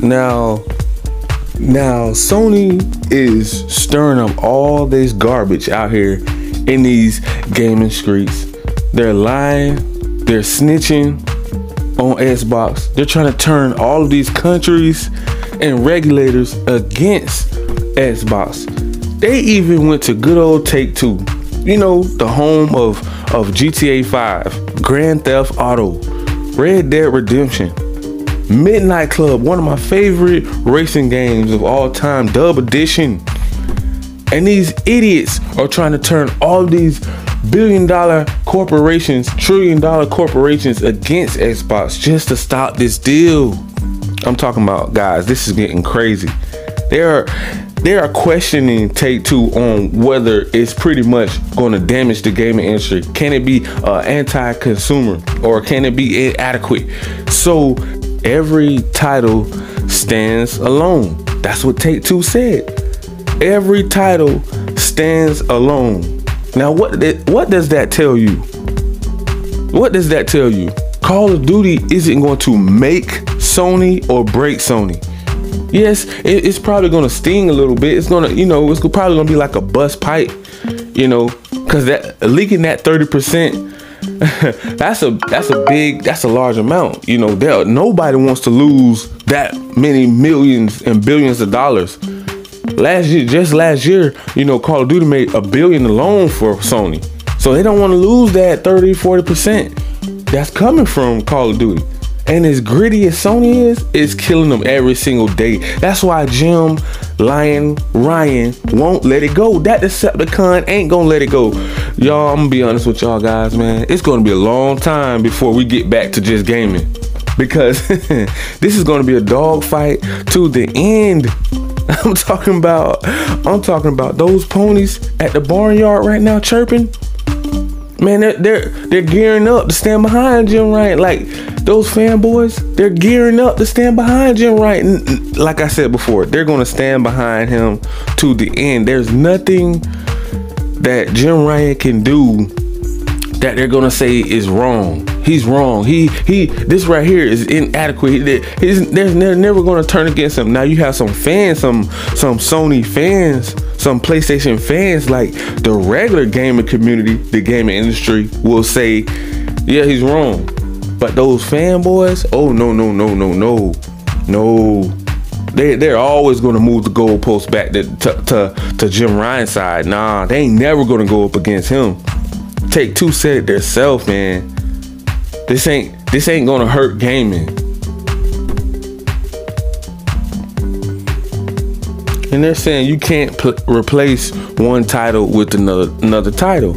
Now, now Sony is stirring up all this garbage out here in these gaming streets. They're lying, they're snitching on Xbox. They're trying to turn all of these countries and regulators against Xbox. They even went to good old Take Two, you know, the home of, of GTA 5, Grand Theft Auto, Red Dead Redemption, Midnight Club, one of my favorite racing games of all time, Dub Edition. And these idiots are trying to turn all these billion dollar corporations, trillion dollar corporations against Xbox just to stop this deal. I'm talking about guys, this is getting crazy. They are they are questioning Take Two on whether it's pretty much going to damage the gaming industry. Can it be uh, anti-consumer or can it be inadequate? So every title stands alone. That's what Take Two said. Every title stands alone. Now, what what does that tell you? What does that tell you? Call of Duty isn't going to make Sony or break Sony. Yes, it's probably gonna sting a little bit. It's gonna, you know, it's probably gonna be like a bust pipe, you know, because that leaking that thirty percent. that's a that's a big that's a large amount. You know, there nobody wants to lose that many millions and billions of dollars. Last year, just last year, you know, Call of Duty made a billion alone for Sony. So they don't want to lose that 30, 40% that's coming from Call of Duty. And as gritty as Sony is, it's killing them every single day. That's why Jim, Lion, Ryan won't let it go. That Decepticon ain't gonna let it go. Y'all, I'm gonna be honest with y'all guys, man. It's gonna be a long time before we get back to just gaming. Because this is gonna be a dogfight to the end. I'm talking about I'm talking about those ponies at the barnyard right now chirping. Man, they're they're, they're gearing up to stand behind Jim Ryan. Like those fanboys, they're gearing up to stand behind Jim Ryan. Like I said before, they're gonna stand behind him to the end. There's nothing that Jim Ryan can do that they're gonna say is wrong. He's wrong. He he. This right here is inadequate. He's, they're, never gonna turn against him. Now you have some fans, some some Sony fans, some PlayStation fans, like the regular gaming community, the gaming industry will say, yeah, he's wrong. But those fanboys, oh no no no no no no. They they're always gonna move the goalpost back to, to to to Jim Ryan's side. Nah, they ain't never gonna go up against him. Take Two said it themselves, man. This ain't this ain't gonna hurt gaming. And they're saying you can't pl- replace one title with another another title.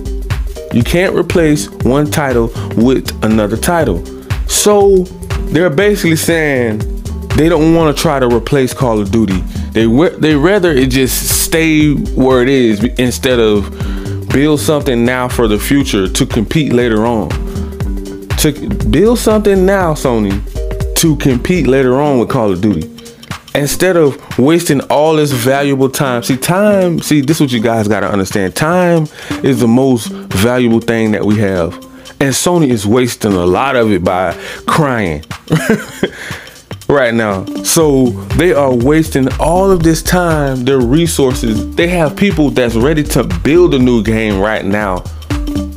You can't replace one title with another title. So they're basically saying they don't want to try to replace Call of Duty. They they rather it just stay where it is instead of build something now for the future to compete later on. To build something now, Sony, to compete later on with Call of Duty. Instead of wasting all this valuable time. See time see this is what you guys got to understand. Time is the most valuable thing that we have. And sony is wasting a lot of it by crying. Right now. So they are wasting all of this time their resources. They have people that's ready to build a new game right now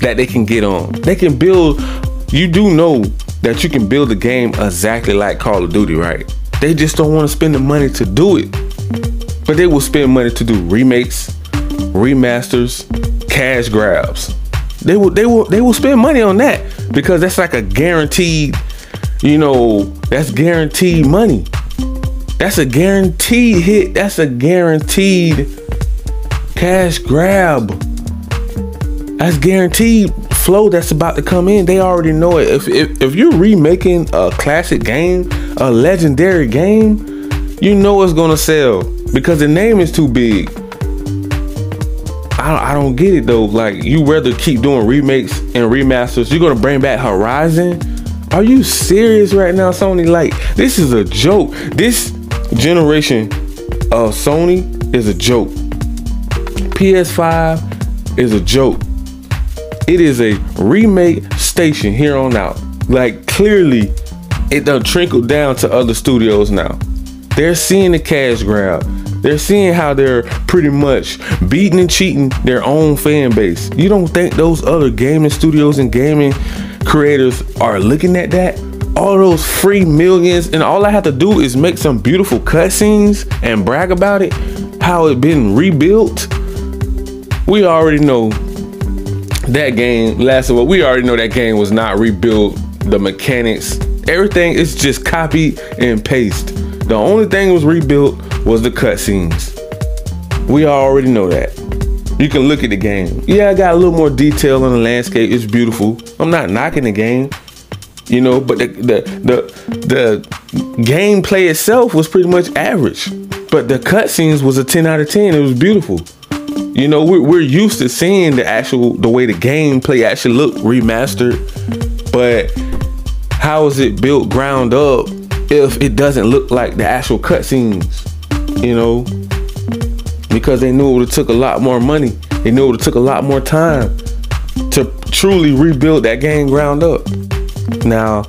that they can get on. They can build you do know that you can build a game exactly like call of duty right they just don't want to spend the money to do it. But they will spend money to do remakes, remasters, cash grabs. They will they will they will spend money on that because that's like a guaranteed, you know, that's guaranteed money. That's a guaranteed hit. That's a guaranteed cash grab. That's guaranteed flow that's about to come in, they already know it. If, if, if you're remaking a classic game, a legendary game, you know it's gonna sell because the name is too big. I don't, I don't get it though. Like you rather keep doing remakes and remasters. You're gonna bring back Horizon? Are you serious right now, Sony? Like this is a joke. This generation of Sony is a joke. PS5 is a joke it is a remake station here on out. Like clearly, it done trickled down to other studios now. They're seeing the cash grab. They're seeing how they're pretty much beating and cheating their own fan base. You don't think those other gaming studios and gaming creators are looking at that? All those free millions, and all I have to do is make some beautiful cutscenes and brag about it, how it been rebuilt. We already know that game, Last of Us, we already know that game was not rebuilt. The mechanics, everything is just copy and paste. The only thing was rebuilt was the cutscenes. We already know that. You can look at the game. Yeah, I got a little more detail on the landscape. It's beautiful. I'm not knocking the game, you know, but the the the, the gameplay itself was pretty much average. But the cutscenes was a 10 out of 10. It was beautiful. You know, we're, we're used to seeing the actual the way the gameplay actually look remastered, but how is it built ground up if it doesn't look like the actual cutscenes? You know, because they knew it would have took a lot more money. They knew it would have took a lot more time to truly rebuild that game ground up. Now,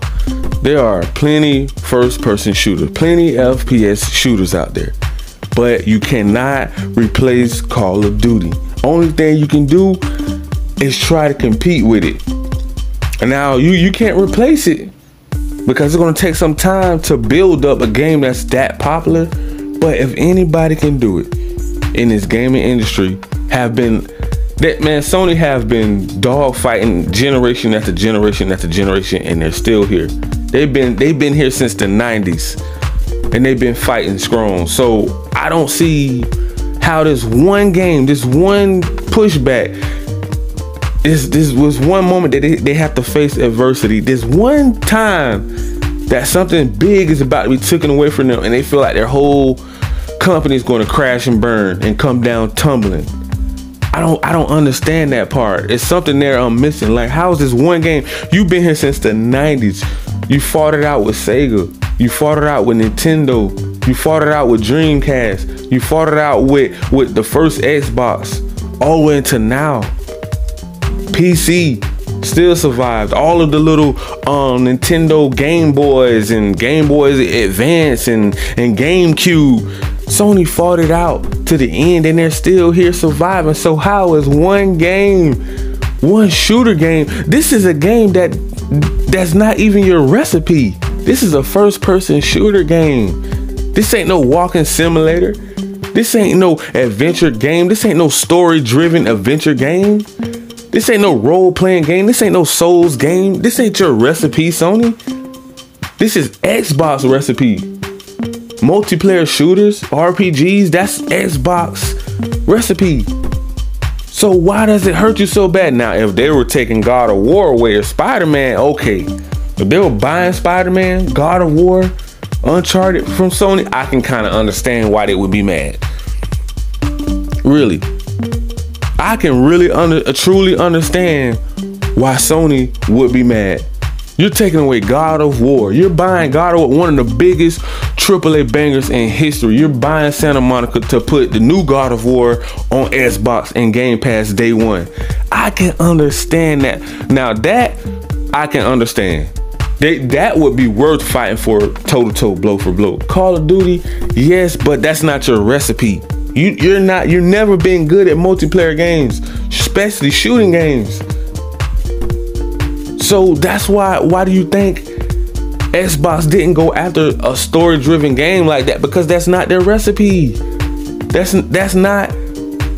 there are plenty first person shooters, plenty FPS shooters out there, but you cannot replace Call of Duty. Only thing you can do is try to compete with it. And now you you can't replace it because it's to take some time to build up a game that's that popular. But if anybody can do it, in this gaming industry have been that man Sony have been dogfighting generation after generation after generation and they're still here. They've been they've been here since the 90s and they've been fighting strong. So I don't see how this one game, this one pushback, this this was one moment that they, they have to face adversity. This one time that something big is about to be taken away from them and they feel like their whole company is going to crash and burn and come down tumbling. I don't I don't understand that part. It's something there I'm missing. Like how is this one game? You've been here since the 90s. You fought it out with Sega. You fought it out with Nintendo. You fought it out with Dreamcast. You fought it out with with the first Xbox. All the way into now. PC still survived. All of the little um, Nintendo Game Boys and Game Boys Advance and and GameCube Sony fought it out to the end and they're still here surviving. So how is one game, one shooter game? This is a game that that's not even your recipe. This is a first person shooter game. This ain't no walking simulator. This ain't no adventure game. This ain't no story driven adventure game. This ain't no role playing game. This ain't no Souls game. This ain't your recipe, Sony. This is Xbox recipe multiplayer shooters, RPGs, that's Xbox recipe. So why does it hurt you so bad? Now, if they were taking God of War away or Spider-Man, okay. If they were buying Spider-Man, God of War, Uncharted from Sony, I can kind of understand why they would be mad. Really. I can really under, uh, truly understand why Sony would be mad. You're taking away God of War. You're buying God of War, one of the biggest AAA bangers in history. You're buying Santa Monica to put the new God of War on Xbox and Game Pass day one. I can understand that. Now that I can understand. They, that would be worth fighting for toe to toe, blow for blow. Call of Duty, yes, but that's not your recipe. You, you're not. You've never been good at multiplayer games, especially shooting games. So that's why why do you think Xbox didn't go after a story-driven game like that? Because that's not their recipe. That's that's not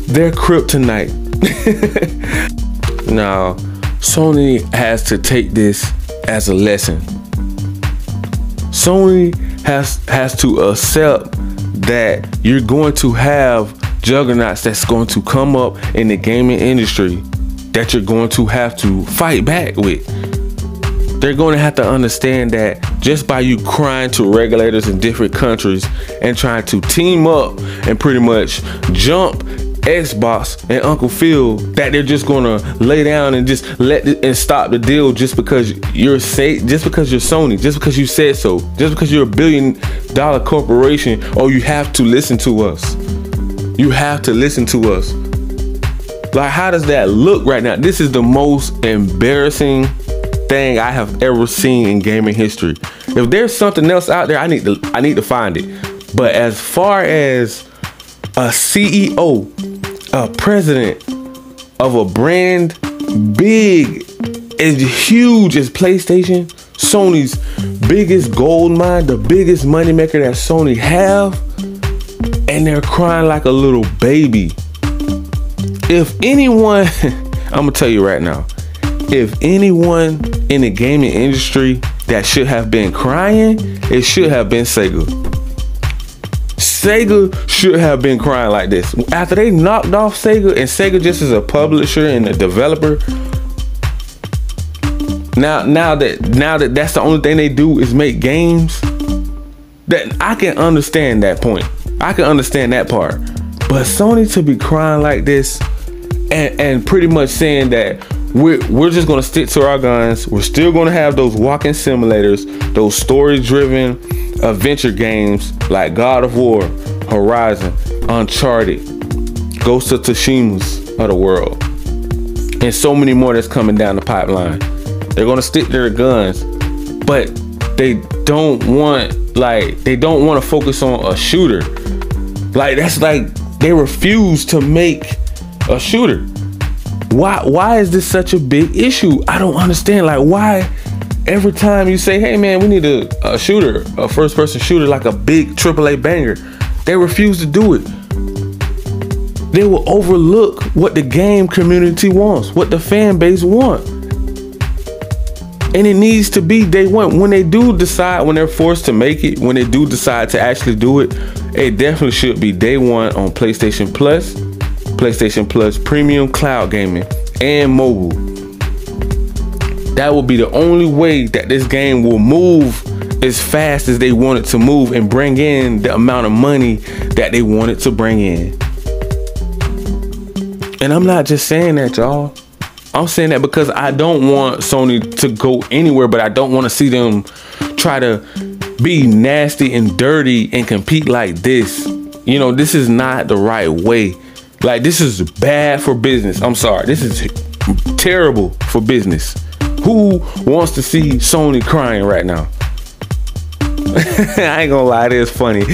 their kryptonite. now, Sony has to take this as a lesson. Sony has has to accept that you're going to have juggernauts that's going to come up in the gaming industry that you're going to have to fight back with. They're going to have to understand that just by you crying to regulators in different countries and trying to team up and pretty much jump Xbox and Uncle Phil that they're just gonna lay down and just let it and stop the deal just because you're say just because you're Sony, just because you said so, just because you're a billion dollar corporation, or you have to listen to us. You have to listen to us. Like, how does that look right now? This is the most embarrassing thing I have ever seen in gaming history. If there's something else out there, I need to I need to find it. But as far as a CEO, a president of a brand big as huge as PlayStation, Sony's biggest gold mine, the biggest moneymaker that Sony have, and they're crying like a little baby. If anyone, I'm gonna tell you right now, if anyone in the gaming industry that should have been crying, it should have been Sega. Sega should have been crying like this. After they knocked off Sega and Sega just as a publisher and a developer, now now that now that that's the only thing they do is make games, that I can understand that point. I can understand that part. But Sony to be crying like this and and pretty much saying that we're we're just gonna stick to our guns. We're still gonna have those walking simulators, those story-driven adventure games like God of War, Horizon, Uncharted, Ghost of Tsushima's of the world, and so many more that's coming down the pipeline. They're gonna stick to their guns, but they don't want like they don't want to focus on a shooter. Like that's like they refuse to make a shooter. Why why is this such a big issue? I don't understand. Like why every time you say, hey man, we need a, a shooter, a first person shooter, like a big AAA banger, they refuse to do it. They will overlook what the game community wants, what the fan base want. And it needs to be day one. When they do decide, when they're forced to make it, when they do decide to actually do it, it definitely should be day one on PlayStation Plus, PlayStation Plus Premium Cloud Gaming, and mobile. That will be the only way that this game will move as fast as they want it to move and bring in the amount of money that they want it to bring in. And I'm not just saying that, y'all. I'm saying that because I don't want Sony to go anywhere, but I don't want to see them try to be nasty and dirty and compete like this. You know, this is not the right way. Like, this is bad for business. I'm sorry. This is terrible for business. Who wants to see Sony crying right now? I ain't gonna lie, it is funny. I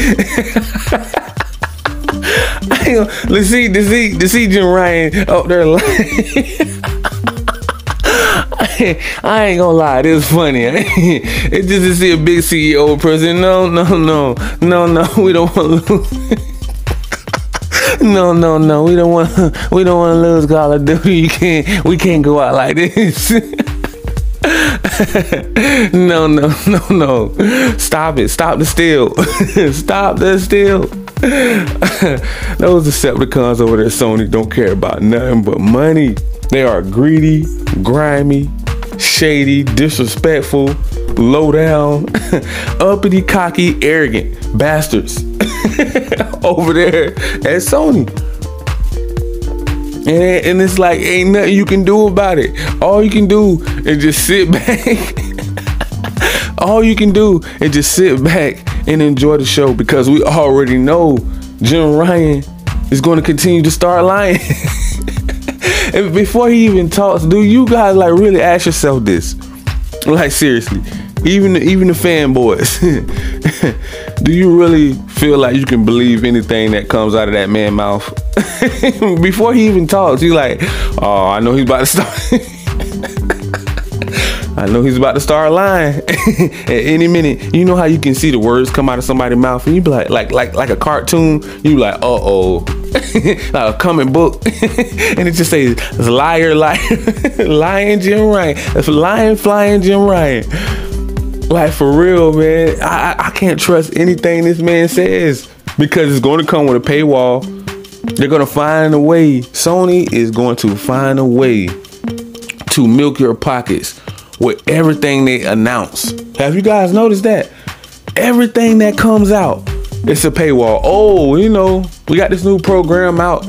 ain't gonna, let's see, let's see, let's see Jim Ryan up there lying. I ain't gonna lie, this funny. it's just to see a big CEO person. No, no, no, no, no. We don't want to lose. no, no, no. We don't want. We don't want to lose Call of Duty. You can't. We can't go out like this. no, no, no, no. Stop it. Stop the steal. Stop the steal. Those Decepticons over there, Sony, don't care about nothing but money. They are greedy, grimy, shady, disrespectful, low down, uppity, cocky, arrogant bastards over there at Sony. And, and it's like ain't nothing you can do about it. All you can do is just sit back. All you can do is just sit back and enjoy the show because we already know Jim Ryan is going to continue to start lying. and before he even talks, do you guys like really ask yourself this? Like seriously, even even the fanboys, do you really feel like you can believe anything that comes out of that man mouth? Before he even talks, you like, oh, I know he's about to start. I know he's about to start lying at any minute. You know how you can see the words come out of somebody's mouth, and you be like, like, like, like a cartoon. You like, uh oh, like a comic book, and it just says liar, liar, lying Jim Ryan. That's lying, flying Jim Ryan. Like for real, man. I, I can't trust anything this man says because it's going to come with a paywall. They're going to find a way. Sony is going to find a way to milk your pockets with everything they announce. Have you guys noticed that? Everything that comes out, it's a paywall. Oh, you know, we got this new program out,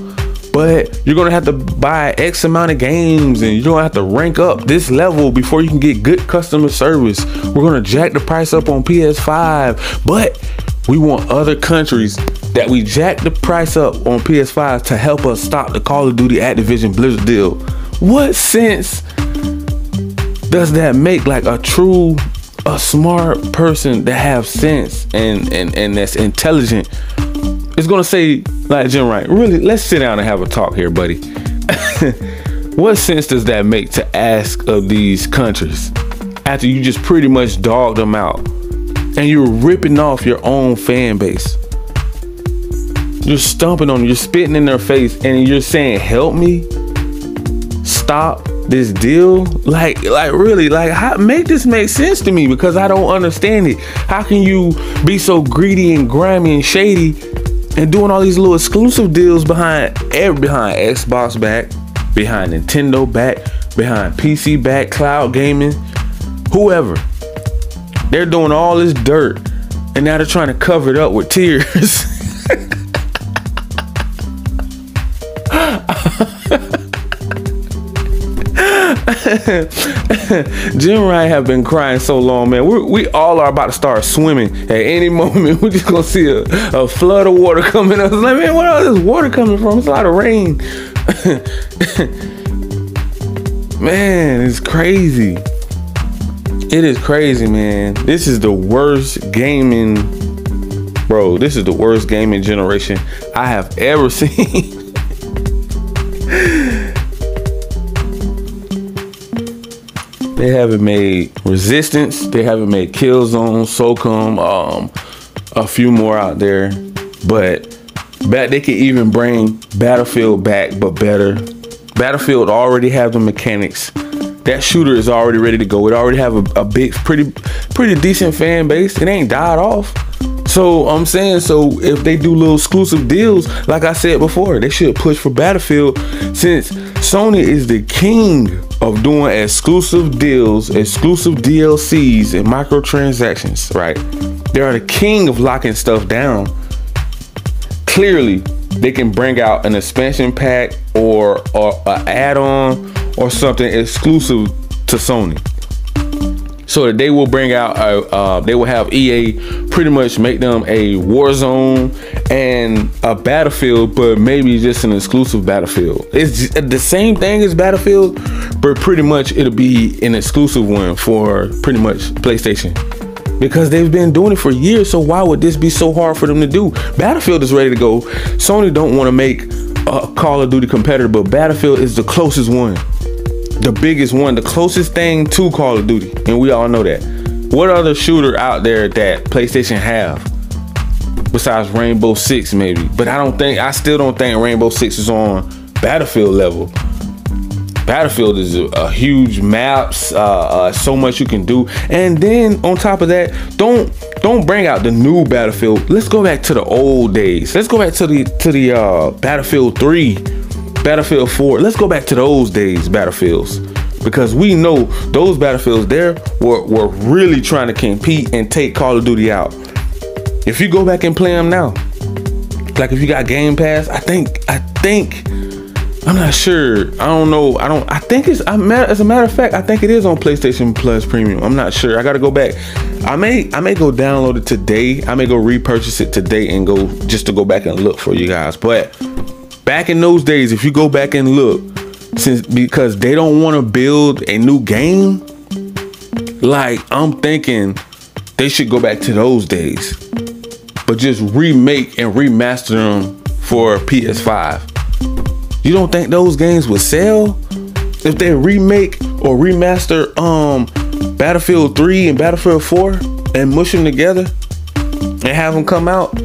but you're gonna have to buy X amount of games and you're gonna have to rank up this level before you can get good customer service. We're gonna jack the price up on PS5, but we want other countries that we jack the price up on PS5 to help us stop the Call of Duty Activision Blizzard deal. What sense does that make like a true a smart person that have sense and and and that's intelligent is gonna say like Jim Wright, really, let's sit down and have a talk here, buddy. what sense does that make to ask of these countries after you just pretty much dogged them out and you're ripping off your own fan base? You're stomping on them, you're spitting in their face, and you're saying, "Help me, stop this deal." Like, like really, like, how, make this make sense to me because I don't understand it. How can you be so greedy and grimy and shady and doing all these little exclusive deals behind every behind Xbox back, behind Nintendo back, behind PC back, cloud gaming, whoever. They're doing all this dirt and now they're trying to cover it up with tears. Jim Wright have been crying so long, man. we we all are about to start swimming at any moment. We're just gonna see a, a flood of water coming up. Like, man, where all this water coming from? It's a lot of rain. man, it's crazy. It is crazy, man. This is the worst gaming, bro. This is the worst gaming generation I have ever seen. They haven't made Resistance. They haven't made Killzone, SOCOM, um, a few more out there. But back they could even bring Battlefield back, but better. Battlefield already have the mechanics. That shooter is already ready to go. It already have a, a big, pretty, pretty decent fan base. It ain't died off. So I'm saying, so if they do little exclusive deals, like I said before, they should push for Battlefield since Sony is the king of doing exclusive deals, exclusive DLCs, and microtransactions, right? They are the king of locking stuff down. Clearly, they can bring out an expansion pack or or an add-on or something exclusive to Sony so that they will bring out a, uh, they will have EA pretty much make them a Warzone and a Battlefield, but maybe just an exclusive Battlefield. It's the same thing as Battlefield, but pretty much it'll be an exclusive one for pretty much PlayStation because they've been doing it for years. So why would this be so hard for them to do? Battlefield is ready to go. Sony don't want to make a Call of Duty competitor, but Battlefield is the closest one the biggest one, the closest thing to Call of Duty, and we all know that. What other shooter out there that PlayStation have besides Rainbow Six, maybe? But I don't think, I still don't think Rainbow Six is on Battlefield level. Battlefield is a, a huge maps, uh, uh, so much you can do, and then on top of that, don't don't bring out the new Battlefield. Let's go back to the old days. Let's go back to the to the uh, Battlefield Three Battlefield 4. Let's go back to those days, Battlefields. Because we know those battlefields there were, were really trying to compete and take Call of Duty out. If you go back and play them now, like if you got Game Pass, I think, I think, I'm not sure. I don't know. I don't. I think it's. I as a matter of fact, I think it is on PlayStation Plus Premium. I'm not sure. I got to go back. I may. I may go download it today. I may go repurchase it today and go just to go back and look for you guys. But back in those days, if you go back and look, since because they don't want to build a new game, like I'm thinking they should go back to those days, but just remake and remaster them for PS5. You don't think those games would sell if they remake or remaster um Battlefield 3 and Battlefield 4 and mush them together and have them come out?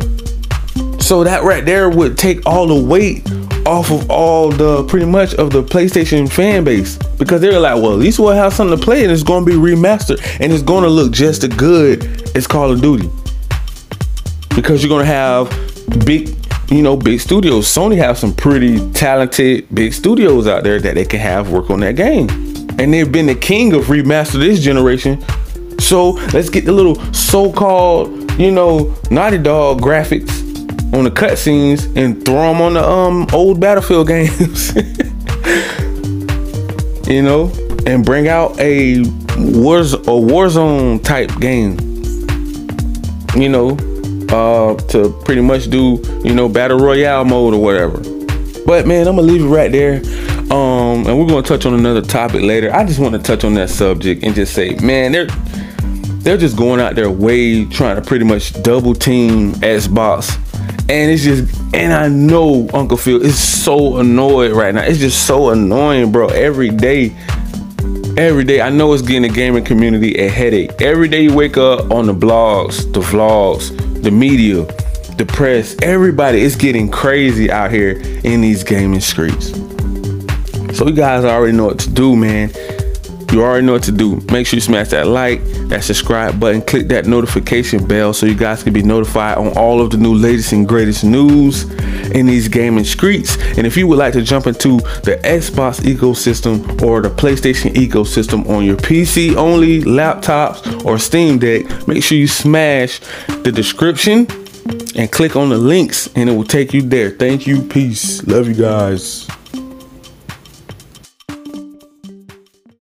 So that right there would take all the weight off of all the pretty much of the PlayStation fan base because they're like, well, at least we'll have something to play and it's going to be remastered and it's going to look just as good as Call of Duty because you're going to have big, you know, big studios. Sony have some pretty talented big studios out there that they can have work on that game, and they've been the king of remaster this generation. So let's get the little so-called, you know, Naughty Dog graphics on the cutscenes and throw them on the um old Battlefield games. you know, and bring out a wars a Warzone type game. You know, uh, to pretty much do you know battle royale mode or whatever. But man, I'm gonna leave it right there. Um, and we're gonna touch on another topic later. I just want to touch on that subject and just say, man, they're they're just going out their way trying to pretty much double team Xbox. And it's just, and I know Uncle Phil is so annoyed right now. It's just so annoying, bro. Every day, every day, I know it's getting the gaming community a headache. Every day you wake up on the blogs, the vlogs, the media, the press, everybody is getting crazy out here in these gaming streets. So you guys already know what to do, man. You already know what to do. Make sure you smash that like, that subscribe button, click that notification bell so you guys can be notified on all of the new latest and greatest news in these gaming streets. And if you would like to jump into the Xbox ecosystem or the PlayStation ecosystem on your PC only, laptops, or Steam Deck, make sure you smash the description and click on the links and it will take you there. Thank you. Peace. Love you guys.